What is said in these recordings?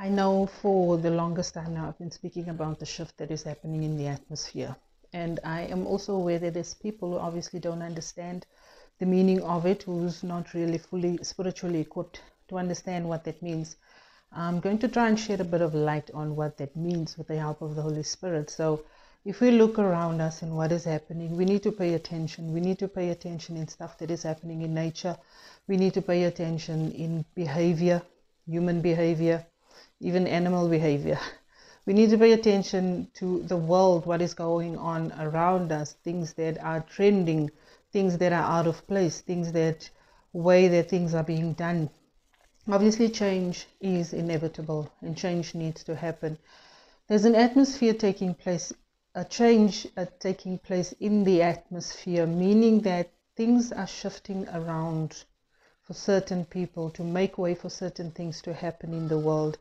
I know for the longest time now I've been speaking about the shift that is happening in the atmosphere. And I am also aware that there's people who obviously don't understand the meaning of it, who's not really fully spiritually equipped to understand what that means. I'm going to try and shed a bit of light on what that means with the help of the Holy Spirit. So, if we look around us and what is happening, we need to pay attention. We need to pay attention in stuff that is happening in nature. We need to pay attention in behavior, human behavior, even animal behavior. We need to pay attention to the world, what is going on around us, things that are trending, things that are out of place, things that way that things are being done. Obviously, change is inevitable and change needs to happen. There's an atmosphere taking place, a change uh, taking place in the atmosphere, meaning that things are shifting around for certain people to make way for certain things to happen in the world.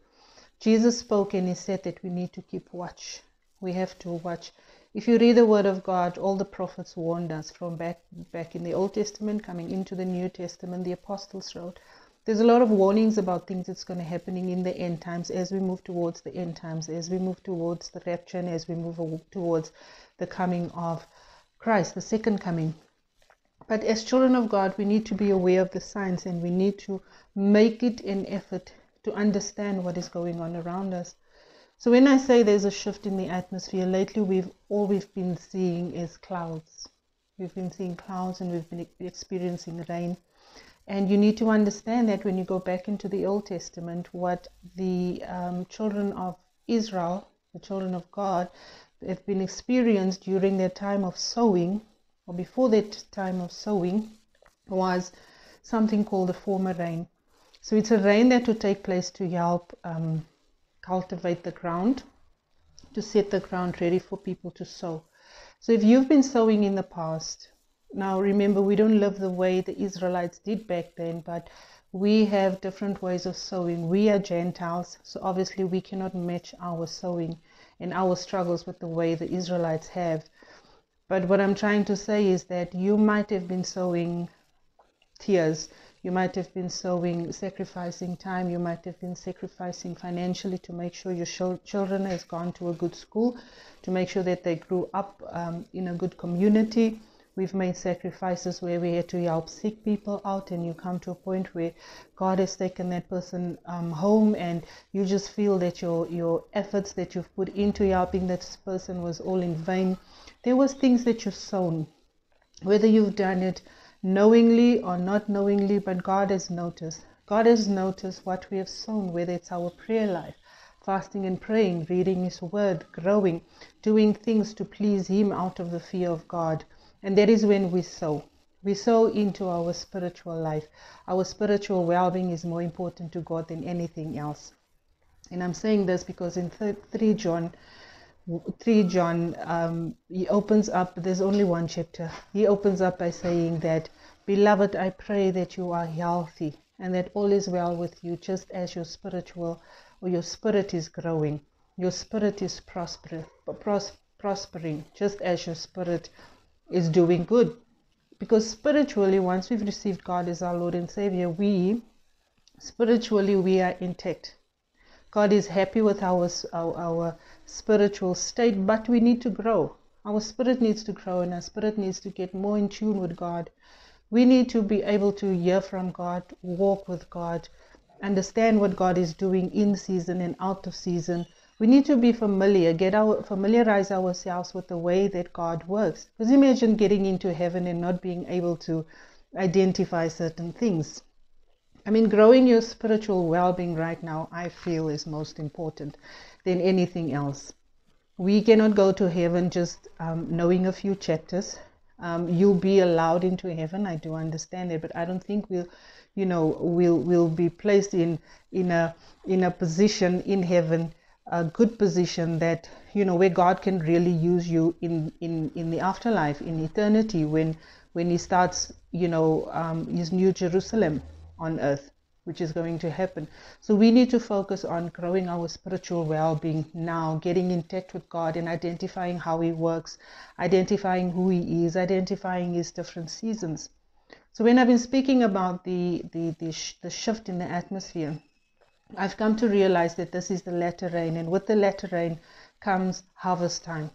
Jesus spoke and he said that we need to keep watch. We have to watch. If you read the word of God, all the prophets warned us from back back in the Old Testament coming into the New Testament, the apostles wrote. There's a lot of warnings about things that's going to happening in the end times as we move towards the end times, as we move towards the rapture and as we move towards the coming of Christ, the second coming. But as children of God, we need to be aware of the signs and we need to make it an effort to understand what is going on around us. So when I say there's a shift in the atmosphere, lately we've all we've been seeing is clouds. We've been seeing clouds and we've been experiencing rain. And you need to understand that when you go back into the Old Testament, what the um, children of Israel, the children of God, have been experienced during their time of sowing, or before that time of sowing, was something called the former rain. So it's a rain that will take place to help um, cultivate the ground, to set the ground ready for people to sow. So if you've been sowing in the past, now remember we don't live the way the Israelites did back then, but we have different ways of sowing. We are Gentiles, so obviously we cannot match our sowing and our struggles with the way the Israelites have. But what I'm trying to say is that you might have been sowing tears you might have been sowing, sacrificing time. You might have been sacrificing financially to make sure your children has gone to a good school, to make sure that they grew up um, in a good community. We've made sacrifices where we had to help sick people out, and you come to a point where God has taken that person um, home, and you just feel that your your efforts that you've put into helping that person was all in vain. There was things that you've sown, whether you've done it knowingly or not knowingly, but God has noticed. God has noticed what we have sown, whether it's our prayer life, fasting and praying, reading His Word, growing, doing things to please Him out of the fear of God. And that is when we sow. We sow into our spiritual life. Our spiritual well being is more important to God than anything else. And I'm saying this because in 3 John 3 John, um, he opens up, there's only one chapter. He opens up by saying that, Beloved, I pray that you are healthy and that all is well with you, just as your spiritual or your spirit is growing. Your spirit is prosper, pros, prospering, just as your spirit is doing good. Because spiritually, once we've received God as our Lord and Savior, we spiritually we are intact. God is happy with our, our, our spiritual state, but we need to grow. Our spirit needs to grow and our spirit needs to get more in tune with God. We need to be able to hear from God, walk with God, understand what God is doing in season and out of season. We need to be familiar, get our familiarize ourselves with the way that God works. Because imagine getting into heaven and not being able to identify certain things. I mean, growing your spiritual well being right now, I feel, is most important than anything else. We cannot go to heaven just um, knowing a few chapters. Um, you'll be allowed into heaven. I do understand it, but I don't think we'll, you know, we'll will be placed in in a in a position in heaven, a good position that you know where God can really use you in in in the afterlife, in eternity, when when He starts, you know, um, His new Jerusalem on earth, which is going to happen. So we need to focus on growing our spiritual well being now, getting in touch with God and identifying how He works, identifying who He is, identifying His different seasons. So when I've been speaking about the, the, the, sh- the shift in the atmosphere, I've come to realize that this is the latter rain, and with the latter rain comes harvest time.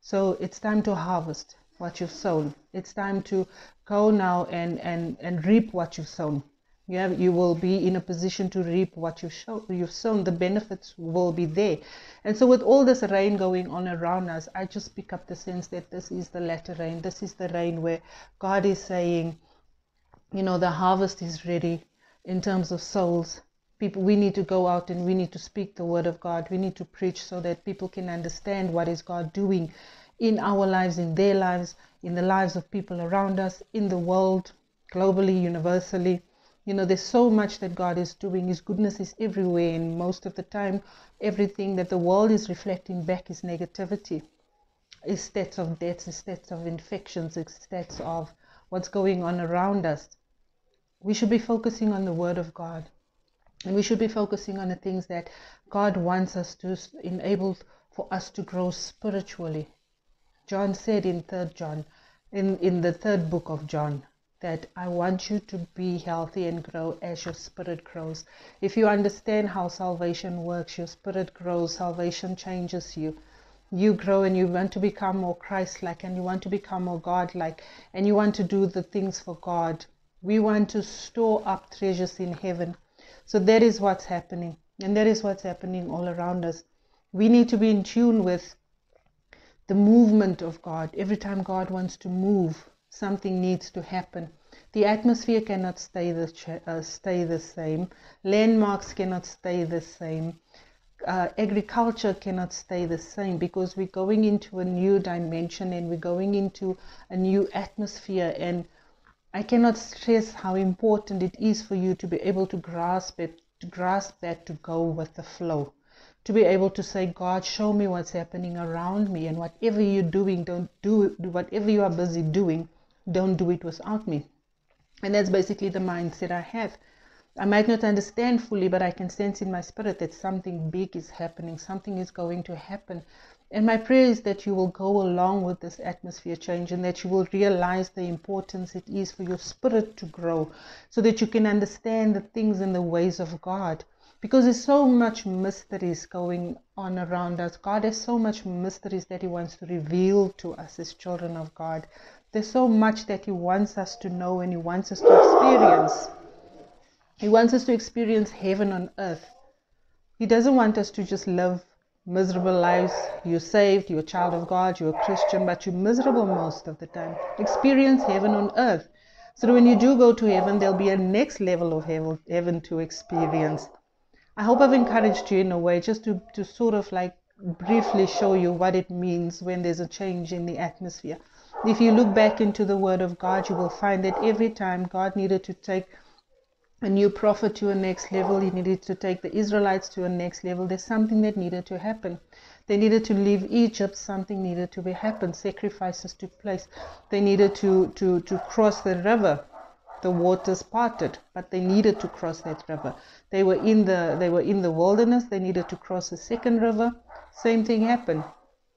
So it's time to harvest what you've sown. It's time to go now and, and, and reap what you've sown. You, have, you will be in a position to reap what you've, show, you've sown. The benefits will be there. And so, with all this rain going on around us, I just pick up the sense that this is the latter rain. This is the rain where God is saying, you know, the harvest is ready in terms of souls people we need to go out and we need to speak the word of god we need to preach so that people can understand what is god doing in our lives in their lives in the lives of people around us in the world globally universally you know there's so much that god is doing. His goodness is everywhere and most of the time everything that the world is reflecting back is negativity. Is stats of deaths is stats of infections is stats of what's going on around us. We should be focusing on the word of god. And we should be focusing on the things that God wants us to enable for us to grow spiritually. John said in third John, in, in the third book of John, that I want you to be healthy and grow as your spirit grows. If you understand how salvation works, your spirit grows, salvation changes you. You grow and you want to become more Christ like and you want to become more God like and you want to do the things for God. We want to store up treasures in heaven so that is what's happening. And that is what's happening all around us. We need to be in tune with the movement of God. Every time God wants to move, something needs to happen. The atmosphere cannot stay the, uh, stay the same. Landmarks cannot stay the same. Uh, agriculture cannot stay the same because we're going into a new dimension and we're going into a new atmosphere and I cannot stress how important it is for you to be able to grasp it, to grasp that, to go with the flow. To be able to say, God, show me what's happening around me, and whatever you're doing, don't do whatever you are busy doing, don't do it without me. And that's basically the mindset I have. I might not understand fully, but I can sense in my spirit that something big is happening, something is going to happen. And my prayer is that you will go along with this atmosphere change and that you will realize the importance it is for your spirit to grow so that you can understand the things and the ways of God. Because there's so much mysteries going on around us. God has so much mysteries that He wants to reveal to us as children of God. There's so much that He wants us to know and He wants us to experience. He wants us to experience heaven on earth. He doesn't want us to just live miserable lives. You're saved, you're a child of God, you're a Christian, but you're miserable most of the time. Experience heaven on earth. So when you do go to heaven, there'll be a next level of heaven to experience. I hope I've encouraged you in a way just to, to sort of like briefly show you what it means when there's a change in the atmosphere. If you look back into the Word of God, you will find that every time God needed to take a new prophet to a next level. He needed to take the Israelites to a next level. There's something that needed to happen. They needed to leave Egypt. Something needed to be happen. Sacrifices took place. They needed to, to, to cross the river. The waters parted, but they needed to cross that river. They were in the they were in the wilderness. They needed to cross a second river. Same thing happened.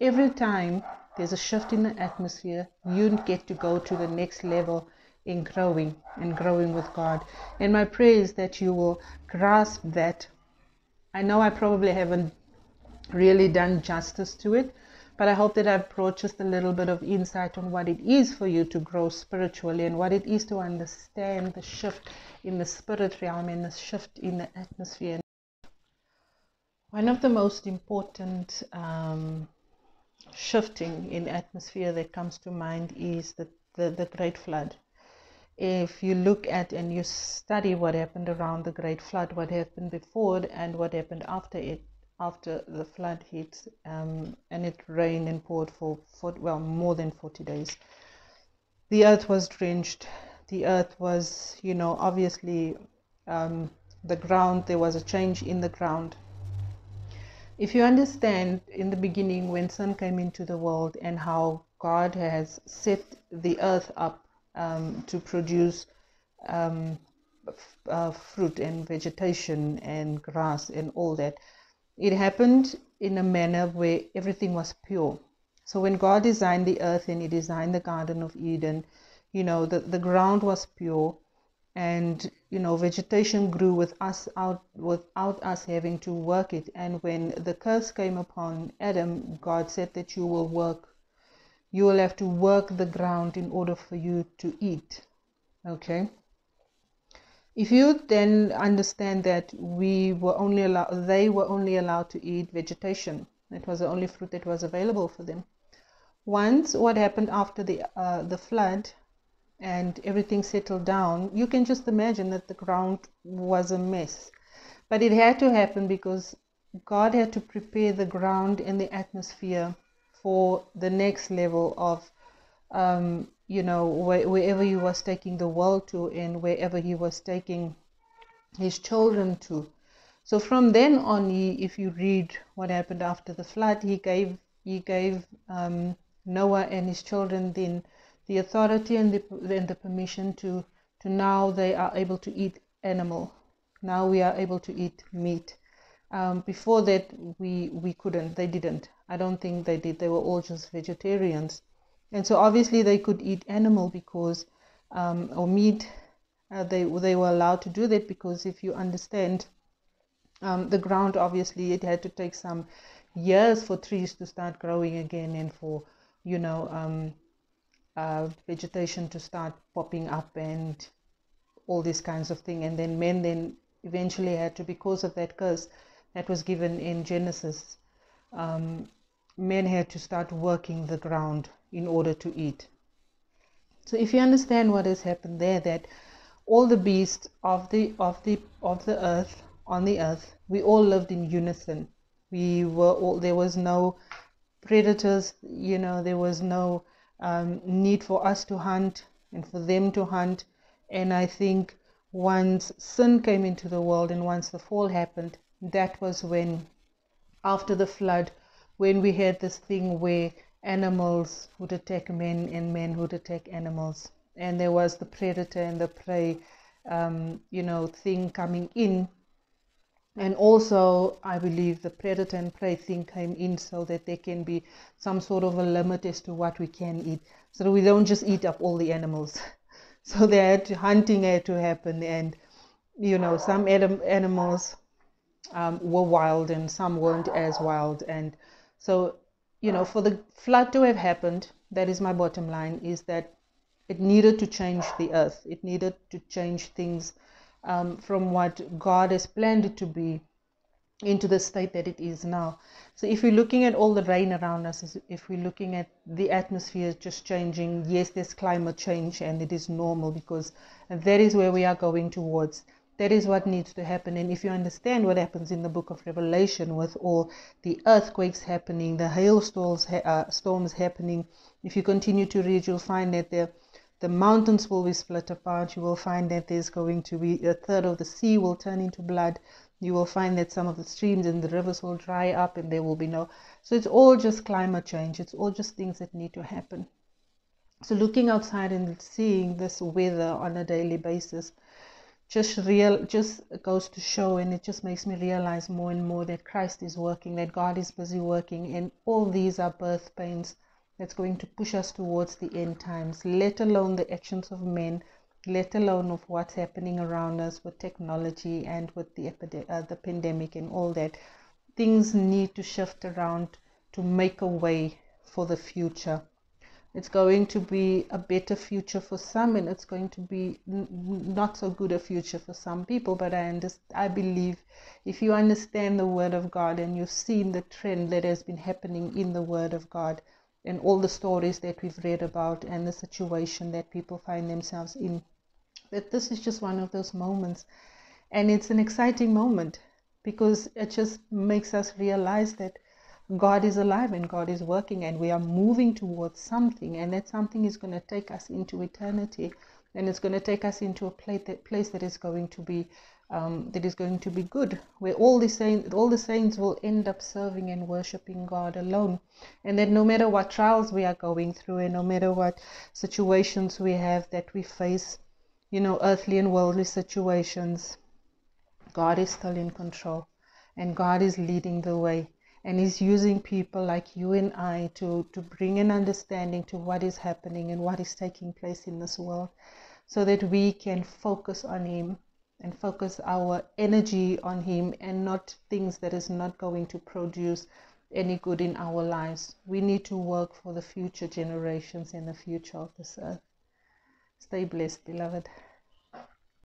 Every time there's a shift in the atmosphere, you get to go to the next level in growing and growing with God. And my prayer is that you will grasp that. I know I probably haven't really done justice to it, but I hope that I've brought just a little bit of insight on what it is for you to grow spiritually and what it is to understand the shift in the spirit realm and the shift in the atmosphere. One of the most important um, shifting in atmosphere that comes to mind is the, the, the Great Flood if you look at and you study what happened around the great flood what happened before and what happened after it after the flood hit um, and it rained and poured for, for well more than 40 days the earth was drenched the earth was you know obviously um, the ground there was a change in the ground if you understand in the beginning when sun came into the world and how god has set the earth up um, to produce um, uh, fruit and vegetation and grass and all that. It happened in a manner where everything was pure. So when God designed the earth and He designed the Garden of Eden, you know, the, the ground was pure. and you know vegetation grew with us out without us having to work it and when the curse came upon adam god said that you will work you will have to work the ground in order for you to eat okay if you then understand that we were only allowed they were only allowed to eat vegetation it was the only fruit that was available for them once what happened after the uh, the flood and everything settled down, you can just imagine that the ground was a mess. But it had to happen because God had to prepare the ground and the atmosphere for the next level of, um, you know, wh- wherever He was taking the world to and wherever He was taking His children to. So from then on, he, if you read what happened after the flood, He gave He gave um, Noah and his children then the authority and the, and the permission to, to now they are able to eat animal. Now we are able to eat meat. Um, before that, we, we couldn't. They didn't. I don't think they did. They were all just vegetarians. And so obviously they could eat animal because, um, or meat, uh, they, they were allowed to do that because if you understand um, the ground, obviously it had to take some years for trees to start growing again and for, you know, um, uh, vegetation to start popping up and all these kinds of thing. And then men then eventually had to because of that curse that was given in genesis um, men had to start working the ground in order to eat so if you understand what has happened there that all the beasts of the of the of the earth on the earth we all lived in unison we were all there was no predators you know there was no um, need for us to hunt and for them to hunt. And I think once sin came into the world and once the fall happened, that was when, after the flood, when we had this thing where animals would attack men and men would attack animals. And there was the predator and the prey, um, you know, thing coming in and also, I believe the predator and prey thing came in so that there can be some sort of a limit as to what we can eat, so that we don't just eat up all the animals. So they had to, hunting had to happen, and you know, some anim- animals um, were wild and some weren't as wild, and so you know, for the flood to have happened, that is my bottom line, is that it needed to change the earth. It needed to change things um, from what God has planned it to be into the state that it is now. So if we're looking at all the rain around us, if we're looking at the atmosphere just changing, yes, there's climate change and it is normal because that is where we are going towards. That is what needs to happen. And if you understand what happens in the book of Revelation with all the earthquakes happening, the hailstorms uh, storms happening, if you continue to read, you'll find that there the mountains will be split apart. You will find that there's going to be a third of the sea will turn into blood. You will find that some of the streams and the rivers will dry up and there will be no. So it's all just climate change. It's all just things that need to happen. So looking outside and seeing this weather on a daily basis just real just goes to show and it just makes me realize more and more that Christ is working, that God is busy working, and all these are birth pains that's going to push us towards the end times, let alone the actions of men, let alone of what's happening around us with technology and with the, uh, the pandemic and all that. Things need to shift around to make a way for the future. It's going to be a better future for some, and it's going to be not so good a future for some people. But I understand, I believe if you understand the Word of God and you've seen the trend that has been happening in the Word of God, and all the stories that we've read about and the situation that people find themselves in. That this is just one of those moments. And it's an exciting moment because it just makes us realize that God is alive and God is working and we are moving towards something and that something is going to take us into eternity and it's going to take us into a place that, place that is going to be um, that is going to be good, where all the saints, all the saints will end up serving and worshiping God alone, and that no matter what trials we are going through, and no matter what situations we have that we face, you know, earthly and worldly situations, God is still in control, and God is leading the way, and He's using people like you and I to to bring an understanding to what is happening and what is taking place in this world. so that we can focus on Him and focus our energy on Him and not things that is not going to produce any good in our lives. We need to work for the future generations and the future of this earth. Stay blessed, beloved.